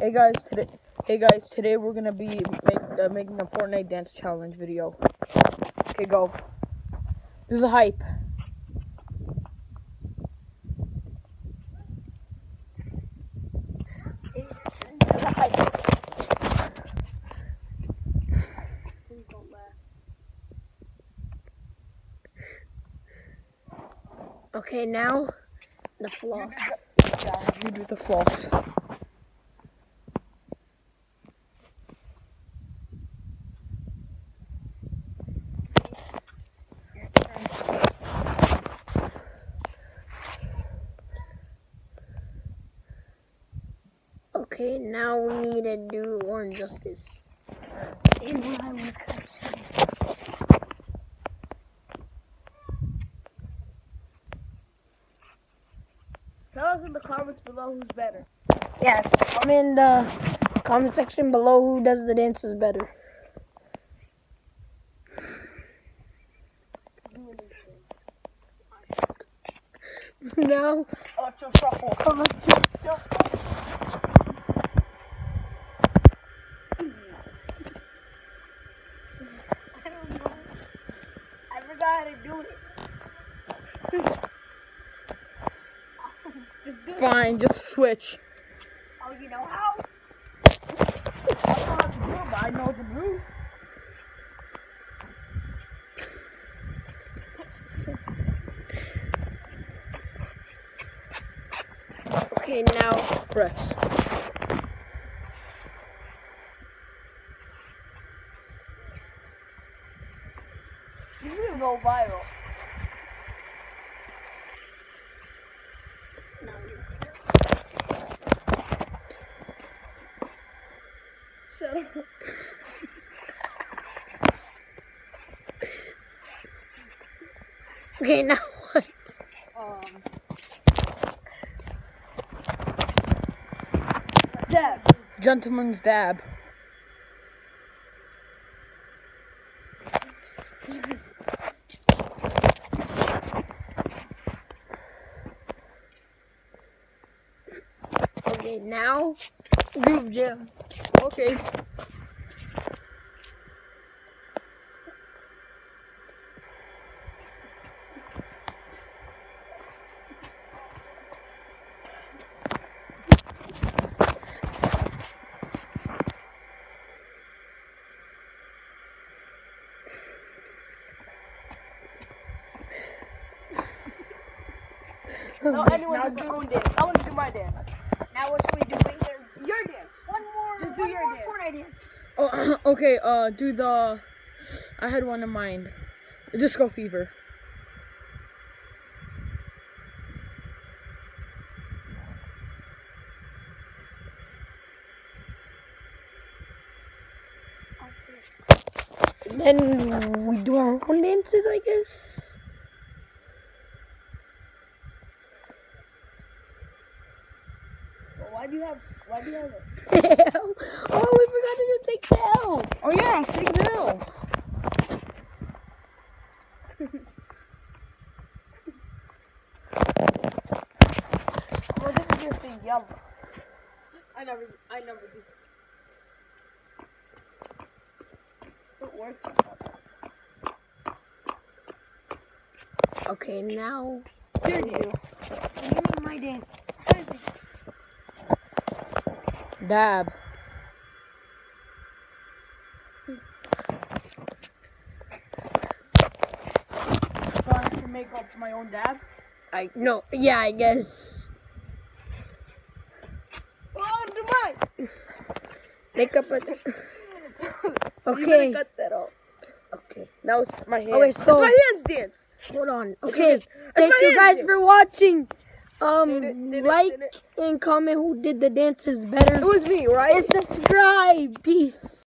Hey guys, today, hey guys, today we're gonna be make, uh, making a Fortnite dance challenge video. Okay, go. Do the hype. Do the hype. Please don't laugh. Okay, now the floss. Yeah, you do the floss. Okay, now we need to do orange justice. Stand where I was, guys. Tell us in the comments below who's better. Yeah, comment in the comment section below who does the dances better. now, Electro shuffle. I don't know. I forgot do it. Just do it. Fine, just switch. Oh, you know how? I don't know how to do it, but I know the move. Okay, now Press. This is gonna go viral. Shut up. okay, now what? Um. Dab. Gentleman's dab. Okay, now groove jam. Okay. No, anyone do their own dance. I want to do my dance. Now what should we do? There's Your dance. one more. Just do one your more dance. Fortnite dance. Oh, okay. Uh, do the. I had one in mind. Disco Fever. Then we do our own dances, I guess. Do you have? Why do you have it? oh, we forgot to take the L. Oh yeah, take it out. well, this is your thing, yum. I never, I never do. It works. Okay, now Here you do. my dance. Dab. So I have to make up my own dab. I no, yeah, I guess. Oh, I want to do mine. Make up a. Okay. cut that off. Okay. Now it's my hands. Okay, so- it's my hands dance. Hold on. Okay. It's Thank my you guys hands. for watching. Um, Did it, did it, like and comment who did the dances better. It was me, right? And subscribe. Peace.